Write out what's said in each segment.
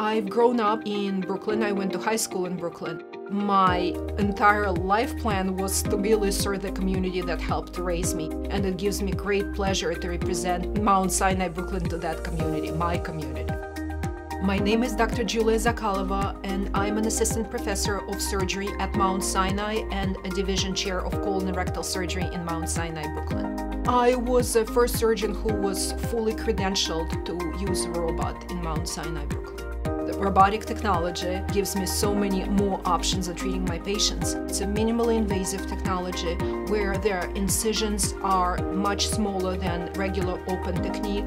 I've grown up in Brooklyn. I went to high school in Brooklyn. My entire life plan was to really serve the community that helped raise me, and it gives me great pleasure to represent Mount Sinai Brooklyn to that community, my community. My name is Dr. Julia Zakhaleva, and I'm an assistant professor of surgery at Mount Sinai and a division chair of colon and rectal surgery in Mount Sinai, Brooklyn. I was the first surgeon who was fully credentialed to use a robot in Mount Sinai, Brooklyn robotic technology gives me so many more options of treating my patients. It's a minimally invasive technology where their incisions are much smaller than regular open technique.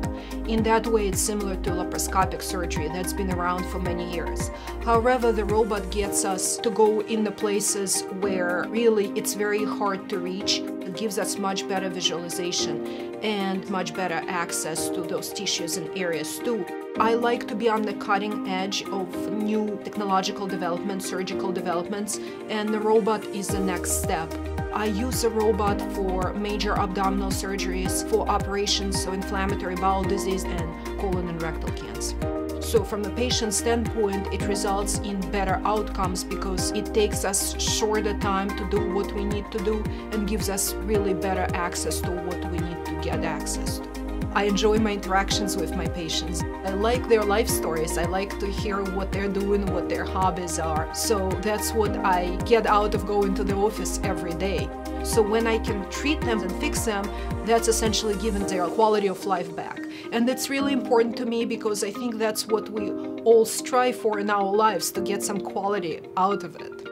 In that way, it's similar to laparoscopic surgery that's been around for many years. However, the robot gets us to go in the places where really it's very hard to reach. It gives us much better visualization and much better access to those tissues and areas too. I like to be on the cutting edge of new technological developments, surgical developments, and the robot is the next step. I use a robot for major abdominal surgeries, for operations of inflammatory bowel disease and colon and rectal cancer. So from the patient standpoint, it results in better outcomes because it takes us shorter time to do what we need to do and gives us really better access to what we need get access to. I enjoy my interactions with my patients. I like their life stories. I like to hear what they're doing, what their hobbies are. So that's what I get out of going to the office every day. So when I can treat them and fix them, that's essentially giving their quality of life back. And that's really important to me because I think that's what we all strive for in our lives to get some quality out of it.